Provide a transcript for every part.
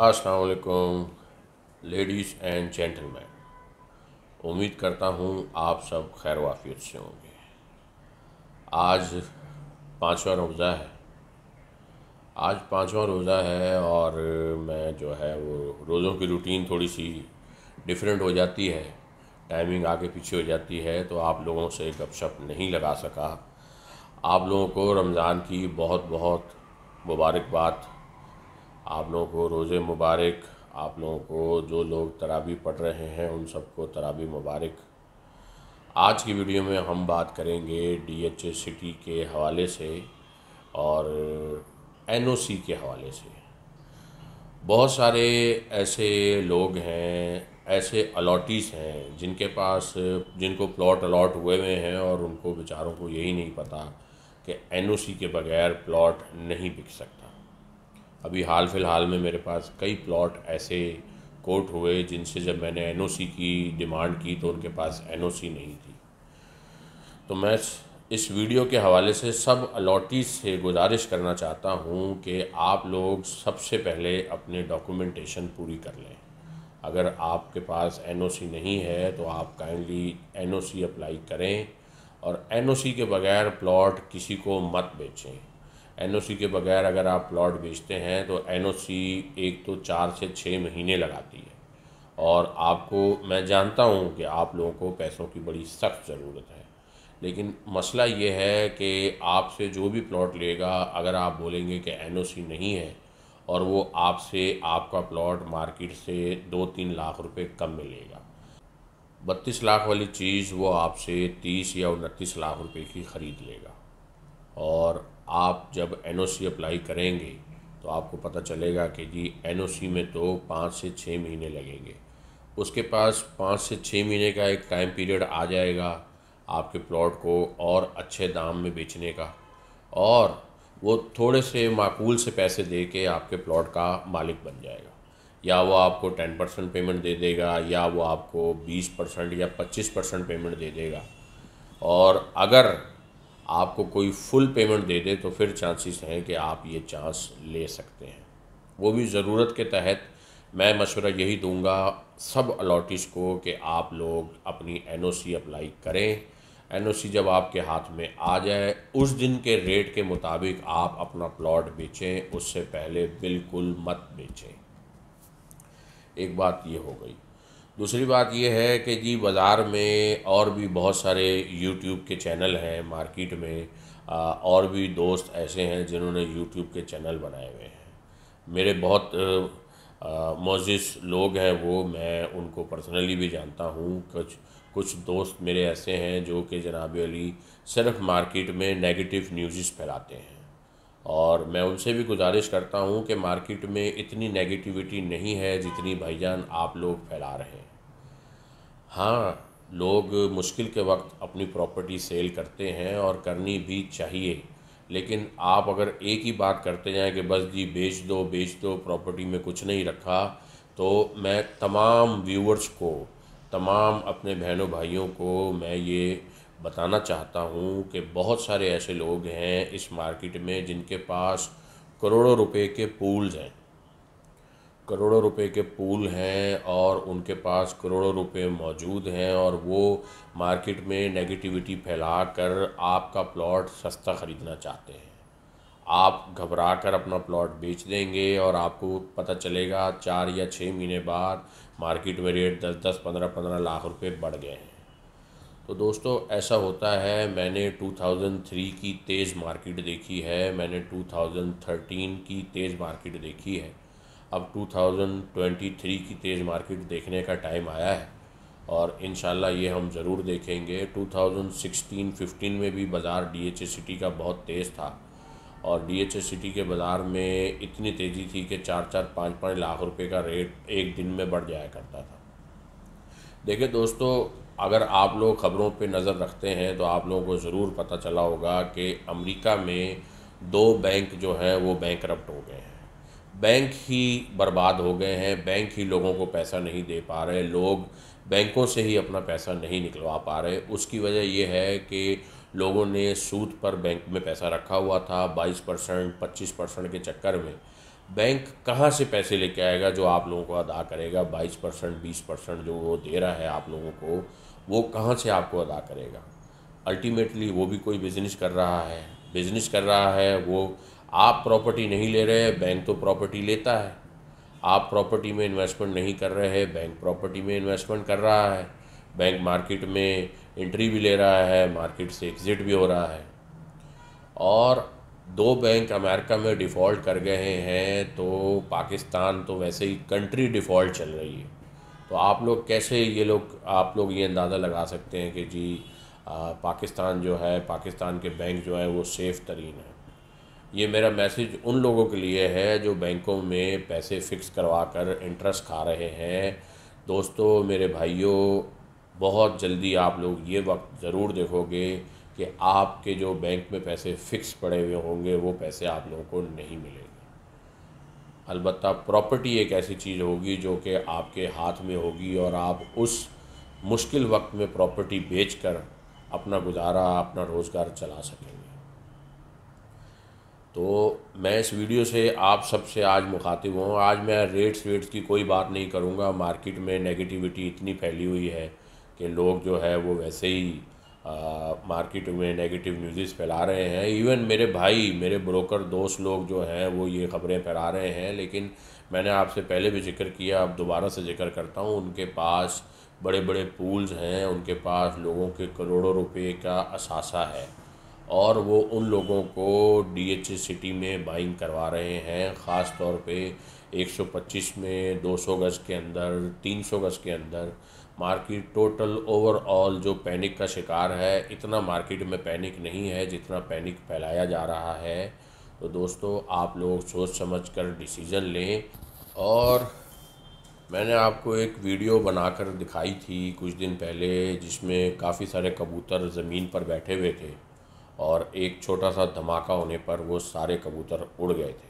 असलकुम ladies and gentleman. उम्मीद करता हूँ आप सब खैर वाफियत से होंगे। आज पाँचवा रोज़ा है। आज पाँचवा रोज़ा है और मैं जो है वो रोज़ों की रूटीन थोड़ी सी डिफरेंट हो जाती है। टाइमिंग आगे पीछे हो जाती है तो आप लोगों से गपशप नहीं लगा सका। आप लोगों को रमज़ान की बहुत बहुत मुबारकबाद। आप लोगों को रोज़े मुबारक, आप लोगों को जो लोग तराबी पढ़ रहे हैं, उन सबको तराबी मुबारक। आज की वीडियो में हम बात करेंगे डी एच ए सिटी के हवाले से और एन ओ सी के हवाले से। बहुत सारे ऐसे लोग हैं, ऐसे अलॉटीज़ हैं, जिनके पास, जिनको प्लॉट अलॉट हुए हुए हैं और उनको बेचारों को यही नहीं पता कि एन ओ सी के बगैर प्लॉट नहीं बिक सकता। अभी हाल फ़िलहाल में मेरे पास कई प्लॉट ऐसे कोर्ट हुए जिनसे जब मैंने एनओसी की डिमांड की तो उनके पास एनओसी नहीं थी। तो मैं इस वीडियो के हवाले से सब अलॉटीज से गुजारिश करना चाहता हूँ कि आप लोग सबसे पहले अपने डॉक्यूमेंटेशन पूरी कर लें। अगर आपके पास एनओसी नहीं है तो आप काइंडली एनओसी अप्लाई करें और एनओसी के बगैर प्लॉट किसी को मत बेचें। एनओसी के बगैर अगर आप प्लॉट बेचते हैं तो एनओसी एक तो चार से छः महीने लगाती है। और आपको, मैं जानता हूँ कि आप लोगों को पैसों की बड़ी सख्त ज़रूरत है। लेकिन मसला ये है कि आपसे जो भी प्लॉट लेगा, अगर आप बोलेंगे कि एनओसी नहीं है, और वो आपसे, आपका प्लॉट मार्केट से दो तीन लाख रुपए कम मिलेगा बत्तीस लाख वाली चीज़ वो आपसे तीस या उनतीस लाख रुपए की ख़रीद लेगा। और आप जब एनओसी अप्लाई करेंगे तो आपको पता चलेगा कि जी एन में तो पाँच से छः महीने लगेंगे। उसके पास पाँच से छः महीने का एक टाइम पीरियड आ जाएगा आपके प्लॉट को और अच्छे दाम में बेचने का। और वो थोड़े से माकूल से पैसे दे के आपके प्लॉट का मालिक बन जाएगा। या वो आपको टेन परसेंट पेमेंट दे देगा, या वो आपको बीस परसेंट या पच्चीस परसेंट पेमेंट दे देगा। और अगर आपको कोई फुल पेमेंट दे दे तो फिर चांसेस हैं कि आप ये चांस ले सकते हैं। वो भी ज़रूरत के तहत मैं मशवरा यही दूँगा सब अलॉटिस को कि आप लोग अपनी एनओसी अप्लाई करें। एनओसी जब आपके हाथ में आ जाए, उस दिन के रेट के मुताबिक आप अपना प्लॉट बेचें, उससे पहले बिल्कुल मत बेचें। एक बात ये हो गई। दूसरी बात यह है कि जी बाज़ार में और भी बहुत सारे यूट्यूब के चैनल हैं मार्केट में और भी दोस्त ऐसे हैं जिन्होंने यूट्यूब के चैनल बनाए हुए हैं। मेरे बहुत मोजिस लोग हैं वो, मैं उनको पर्सनली भी जानता हूँ। कुछ कुछ दोस्त मेरे ऐसे हैं जो कि जनाब अली सिर्फ़ मार्केट में नेगेटिव न्यूज़ फैलाते हैं। और मैं उनसे भी गुजारिश करता हूँ कि मार्केट में इतनी नेगेटिविटी नहीं है जितनी भाईजान आप लोग फैला रहे हैं। हाँ लोग मुश्किल के वक्त अपनी प्रॉपर्टी सेल करते हैं और करनी भी चाहिए। लेकिन आप अगर एक ही बात करते जाएँ कि बस जी बेच दो बेच दो प्रॉपर्टी में कुछ नहीं रखा तो मैं तमाम व्यूवर्स को, तमाम अपने बहनों भाइयों को मैं ये बताना चाहता हूँ कि बहुत सारे ऐसे लोग हैं इस मार्केट में जिनके पास करोड़ों रुपए के पूल्स हैं। करोड़ों रुपए के पूल हैं और उनके पास करोड़ों रुपए मौजूद हैं और वो मार्केट में नेगेटिविटी फैला कर आपका प्लॉट सस्ता ख़रीदना चाहते हैं। आप घबरा कर अपना प्लॉट बेच देंगे और आपको पता चलेगा चार या छः महीने बाद मार्केट में रेट दस दस, पंद्रह पंद्रह लाख रुपए बढ़ गए हैं। तो दोस्तों, ऐसा होता है, मैंने 2003 की तेज़ मार्केट देखी है, मैंने 2013 की तेज़ मार्केट देखी है। अब 2023 की तेज़ मार्केट देखने का टाइम आया है और इन ये हम ज़रूर देखेंगे। 2016-15 में भी बाज़ार डी एच सिटी का बहुत तेज़ था और डी एच सिटी के बाज़ार में इतनी तेज़ी थी कि चार चार पाँच पाँच लाख रुपए का रेट एक दिन में बढ़ जाया करता था। देखिए दोस्तों, अगर आप लोग ख़बरों पे नज़र रखते हैं तो आप लोगों को ज़रूर पता चला होगा कि अमेरिका में दो बैंक जो हैं वो बैंक हो गए हैं। बैंक ही बर्बाद हो गए हैं, बैंक ही लोगों को पैसा नहीं दे पा रहे, लोग बैंकों से ही अपना पैसा नहीं निकलवा पा रहे। उसकी वजह यह है कि लोगों ने सूद पर बैंक में पैसा रखा हुआ था 22 परसेंट, पच्चीस परसेंट के चक्कर में। बैंक कहाँ से पैसे लेके आएगा जो आप लोगों को अदा करेगा? बाईस परसेंट, बीस परसेंट जो वो दे रहा है आप लोगों को, वो कहाँ से आपको अदा करेगा? अल्टीमेटली वो भी कोई बिज़नेस कर रहा है। बिज़नेस कर रहा है, वो आप प्रॉपर्टी नहीं ले रहे बैंक तो प्रॉपर्टी लेता है। आप प्रॉपर्टी में इन्वेस्टमेंट नहीं कर रहे हैं बैंक प्रॉपर्टी में इन्वेस्टमेंट कर रहा है। बैंक मार्केट में एंट्री भी ले रहा है मार्केट से एग्ज़िट भी हो रहा है। और दो बैंक अमेरिका में डिफ़ॉल्ट कर गए हैं तो पाकिस्तान तो वैसे ही कंट्री डिफ़ॉल्ट चल रही है। तो आप लोग कैसे ये लोग आप लोग ये अंदाज़ा लगा सकते हैं कि जी आ, पाकिस्तान जो है पाकिस्तान के बैंक जो है वो सेफ़ तरीन है। ये मेरा मैसेज उन लोगों के लिए है जो बैंकों में पैसे फ़िक्स करवा कर इंटरेस्ट खा रहे हैं। दोस्तों, मेरे भाइयों, बहुत जल्दी आप लोग ये वक्त ज़रूर देखोगे कि आपके जो बैंक में पैसे फ़िक्स पड़े हुए होंगे, वो पैसे आप लोगों को नहीं मिलेंगे। अलबत् प्रॉपर्टी एक ऐसी चीज़ होगी जो कि आपके हाथ में होगी और आप उस मुश्किल वक्त में प्रॉपर्टी बेचकर अपना गुजारा, अपना रोज़गार चला सकेंगे। तो मैं इस वीडियो से आप सबसे आज मुखातिब हूँ। आज मैं रेट्स वेट्स की कोई बात नहीं करूँगा। मार्केट में नेगेटिविटी इतनी फैली हुई है कि लोग जो है वो वैसे ही मार्केट में नेगेटिव न्यूज़ फैला रहे हैं। इवन मेरे भाई, मेरे ब्रोकर दोस्त लोग जो हैं वो ये ख़बरें फैला रहे हैं। लेकिन मैंने आपसे पहले भी ज़िक्र किया, अब दोबारा से ज़िक्र करता हूँ। उनके पास बड़े बड़े पूल्स हैं। उनके पास लोगों के करोड़ों रुपए का असासा है। और वो उन लोगों को डी सिटी में बाइंग करवा रहे हैं। ख़ास तौर पे 125 में 200 गज़ के अंदर 300 गज़ के अंदर मार्केट टोटल ओवरऑल जो पैनिक का शिकार है, इतना मार्केट में पैनिक नहीं है जितना पैनिक फैलाया जा रहा है। तो दोस्तों, आप लोग सोच समझ कर डिसीज़न लें। और मैंने आपको एक वीडियो बनाकर दिखाई थी कुछ दिन पहले, जिसमें काफ़ी सारे कबूतर ज़मीन पर बैठे हुए थे। और एक छोटा सा धमाका होने पर वो सारे कबूतर उड़ गए थे।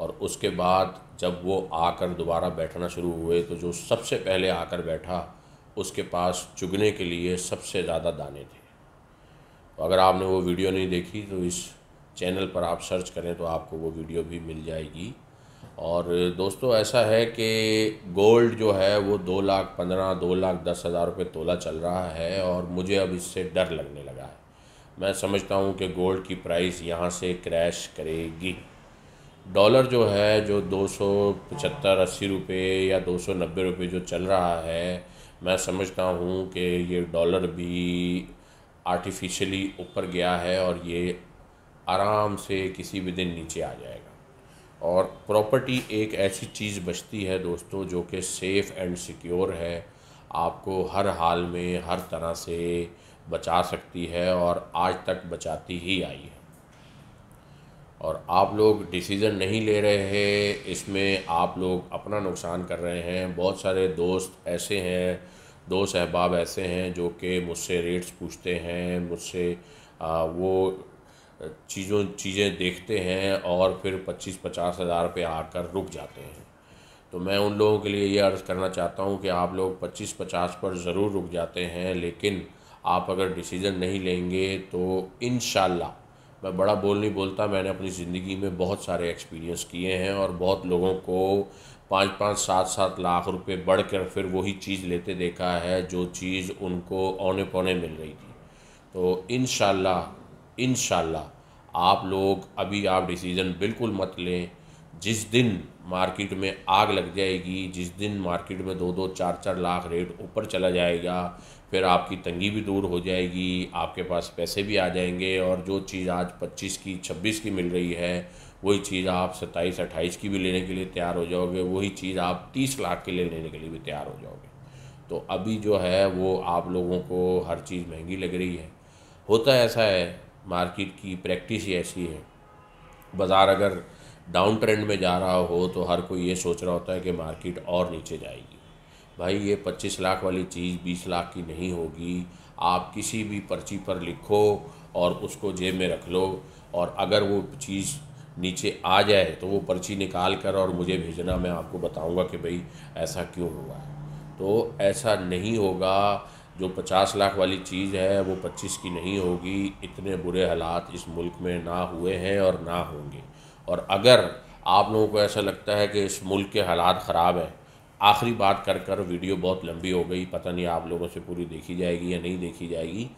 और उसके बाद जब वो आकर दोबारा बैठना शुरू हुए तो जो सबसे पहले आकर बैठा, उसके पास चुगने के लिए सबसे ज़्यादा दाने थे। तो अगर आपने वो वीडियो नहीं देखी तो इस चैनल पर आप सर्च करें तो आपको वो वीडियो भी मिल जाएगी। और दोस्तों, ऐसा है कि गोल्ड जो है, वो दो लाख पंद्रह, दो लाख दस हज़ार रुपये तोला चल रहा है, और मुझे अब इससे डर लगने लगा है। मैं समझता हूँ कि गोल्ड की प्राइस यहाँ से क्रैश करेगी। डॉलर जो है, जो दो सौ पचहत्तर, अस्सी रुपये या दो सौ नब्बे रुपये जो चल रहा है, मैं समझता हूँ कि ये डॉलर भी आर्टिफिशियली ऊपर गया है और ये आराम से किसी भी दिन नीचे आ जाएगा। और प्रॉपर्टी एक ऐसी चीज़ बचती है दोस्तों, जो कि सेफ़ एंड सिक्योर है। आपको हर हाल में, हर तरह से बचा सकती है और आज तक बचाती ही आई है। और आप लोग डिसीज़न नहीं ले रहे हैं, इसमें आप लोग अपना नुकसान कर रहे हैं। बहुत सारे दोस्त ऐसे हैं दोस्त अहबाब ऐसे हैं जो कि मुझसे रेट्स पूछते हैं, मुझसे वो चीज़ों, चीज़ें देखते हैं और फिर पच्चीस पचास हज़ार पे आकर रुक जाते हैं। तो मैं उन लोगों के लिए ये अर्ज़ करना चाहता हूँ कि आप लोग पच्चीस पचास पर ज़रूर रुक जाते हैं, लेकिन आप अगर डिसीज़न नहीं लेंगे तो इन मैं बड़ा बोल नहीं बोलता, मैंने अपनी ज़िंदगी में बहुत सारे एक्सपीरियंस किए हैं और बहुत लोगों को पाँच पाँच, सात सात लाख रुपए बढ़कर फिर वही चीज़ लेते देखा है जो चीज़ उनको औने पौने मिल रही थी। तो इन इन आप लोग अभी आप डिसीज़न बिल्कुल मत लें। जिस दिन मार्केट में आग लग जाएगी, जिस दिन मार्केट में दो दो चार चार लाख रेट ऊपर चला जाएगा, फिर आपकी तंगी भी दूर हो जाएगी, आपके पास पैसे भी आ जाएँगे और जो चीज़ आज पच्चीस की, छब्बीस की मिल रही है, वही चीज़ आप सत्ताईस, अट्ठाईस की भी लेने के लिए तैयार हो जाओगे, वही चीज़ आप तीस लाख के लिए लेने के लिए भी तैयार हो जाओगे। तो अभी जो है वो आप लोगों को हर चीज़ महँगी लग रही है। होता ऐसा है, मार्केट की प्रैक्टिस ही ऐसी है। बाज़ार अगर डाउन ट्रेंड में जा रहा हो तो हर कोई ये सोच रहा होता है कि मार्केट और नीचे जाएगी। भाई, ये पच्चीस लाख वाली चीज़ बीस लाख की नहीं होगी। आप किसी भी पर्ची पर लिखो और उसको जेब में रख लो और अगर वो चीज़ नीचे आ जाए तो वो पर्ची निकाल कर और मुझे भेजना, मैं आपको बताऊँगा कि भाई ऐसा क्यों हुआ है। तो ऐसा नहीं होगा। जो पचास लाख वाली चीज़ है वो पच्चीस की नहीं होगी। इतने बुरे हालात इस मुल्क में ना हुए हैं और ना होंगे। और अगर आप लोगों को ऐसा लगता है कि इस मुल्क के हालात ख़राब हैं, आखिरी बात कर कर वीडियो बहुत लंबी हो गई, पता नहीं आप लोगों से पूरी देखी जाएगी या नहीं देखी जाएगी।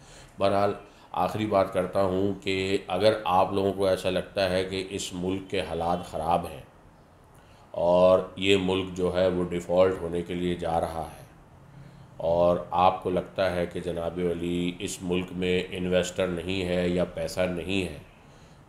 बहरहाल, आखिरी बात करता हूँ कि अगर आप लोगों को ऐसा लगता है कि इस मुल्क के हालात ख़राब हैं और ये मुल्क जो है वो डिफ़ॉल्ट होने के लिए जा रहा है और आपको लगता है कि जनाब अली, इस मुल्क में इन्वेस्टर नहीं है या पैसा नहीं है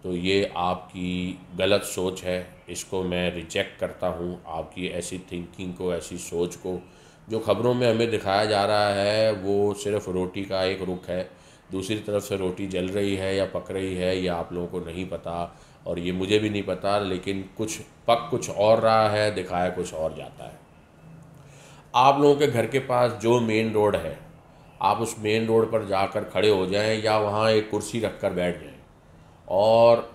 तो ये आपकी गलत सोच है, इसको मैं रिजेक्ट करता हूँ आपकी ऐसी थिंकिंग को, ऐसी सोच को। जो ख़बरों में हमें दिखाया जा रहा है, वो सिर्फ़ रोटी का एक रुख है। दूसरी तरफ़ से रोटी जल रही है या पक रही है, ये आप लोगों को नहीं पता और ये मुझे भी नहीं पता, लेकिन कुछ पक कुछ और रहा है, दिखाया कुछ और जाता है। आप लोगों के घर के पास जो मेन रोड है, आप उस मेन रोड पर जाकर खड़े हो जाएँ या वहाँ एक कुर्सी रख कर बैठ जाएँ। और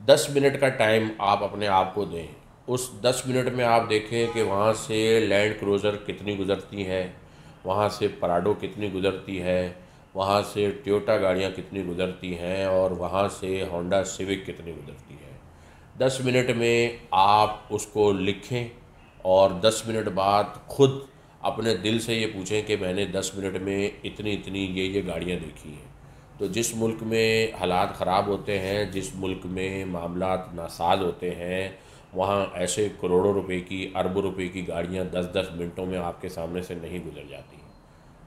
दस मिनट का टाइम आप अपने आप को दें। उस दस मिनट में आप देखें कि वहाँ से लैंड क्रूज़र कितनी गुज़रती है, वहाँ से पराडो कितनी गुज़रती है, वहाँ से टोयोटा गाड़ियाँ कितनी गुज़रती हैं और वहाँ से होंडा सिविक कितनी गुज़रती है। दस मिनट में आप उसको लिखें और दस मिनट बाद खुद अपने दिल से ये पूछें कि मैंने दस मिनट में इतनी इतनी ये ये गाड़ियाँ देखी हैं। तो जिस मुल्क में हालात ख़राब होते हैं, जिस मुल्क में मामला नासाज होते हैं, वहाँ ऐसे करोड़ों रुपए की, अरबों रुपए की गाड़ियाँ दस दस मिनटों में आपके सामने से नहीं गुजर जाती।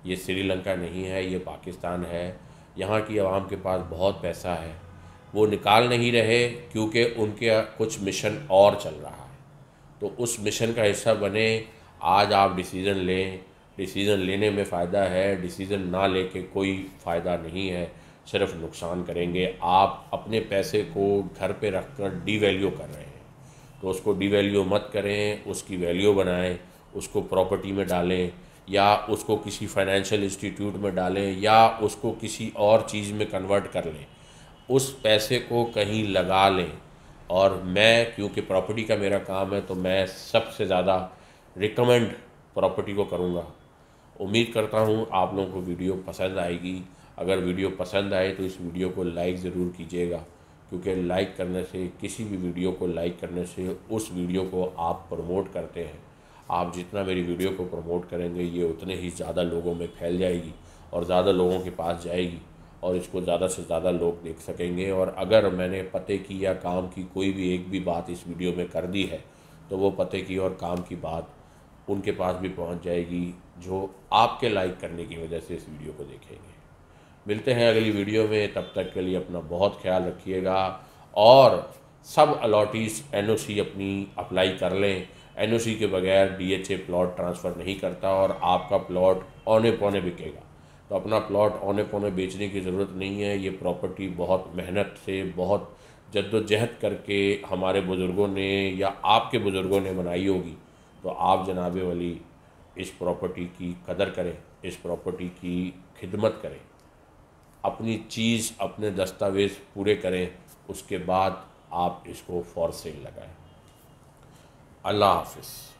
ये श्रीलंका नहीं है, ये पाकिस्तान है। यहाँ की आवाम के पास बहुत पैसा है। वो निकाल नहीं रहे क्योंकि उनके कुछ मिशन और चल रहा है। तो उस मिशन का हिस्सा बने, आज आप डिसीज़न लें डिसीज़न लेने में फ़ायदा है, डिसीज़न ना लेके कोई फ़ायदा नहीं है, सिर्फ़ नुकसान करेंगे। आप अपने पैसे को घर पे रख कर डी वैल्यू कर रहे हैं। तो उसको डी वैल्यू मत करें, उसकी वैल्यू बनाएँ, उसको प्रॉपर्टी में डालें, या उसको किसी फाइनेंशियल इंस्टीट्यूट में डालें, या उसको किसी और चीज़ में कन्वर्ट कर लें। उस पैसे को कहीं लगा लें। और मैं, क्योंकि प्रॉपर्टी का मेरा काम है तो मैं सबसे ज़्यादा रिकमेंड प्रॉपर्टी को करूँगा। उम्मीद करता हूँ आप लोगों को वीडियो पसंद आएगी। अगर वीडियो पसंद आए तो इस वीडियो को लाइक ज़रूर कीजिएगा, क्योंकि लाइक करने से, किसी भी वीडियो को लाइक करने से उस वीडियो को आप प्रमोट करते हैं। आप जितना मेरी वीडियो को प्रमोट करेंगे, ये उतने ही ज़्यादा लोगों में फैल जाएगी और ज़्यादा लोगों के पास जाएगी और इसको ज़्यादा से ज़्यादा लोग देख सकेंगे। और अगर मैंने पते की या काम की कोई भी एक भी बात इस वीडियो में कर दी है तो वो पते की और काम की बात उनके पास भी पहुँच जाएगी, जो आपके लाइक करने की वजह से इस वीडियो को देखेंगे। मिलते हैं अगली वीडियो में, तब तक के लिए अपना बहुत ख्याल रखिएगा और सब अलॉटीज़ एनओसी अपनी अप्लाई कर लें। एनओसी के बगैर डीएचए प्लॉट ट्रांसफ़र नहीं करता और आपका प्लॉट औने पौने बिकेगा। तो अपना प्लॉट औने पौने बेचने की ज़रूरत नहीं है। ये प्रॉपर्टी बहुत मेहनत से, बहुत जद्दोजहद करके हमारे बुज़ुर्गों ने या आपके बुज़ुर्गों ने बनाई होगी। तो आप जनाब वली इस प्रॉपर्टी की कदर करें, इस प्रॉपर्टी की खिदमत करें। अपनी चीज़, अपने दस्तावेज़ पूरे करें, उसके बाद आप इसको फॉर सेल लगाएँ। अल्लाह हाफिज़।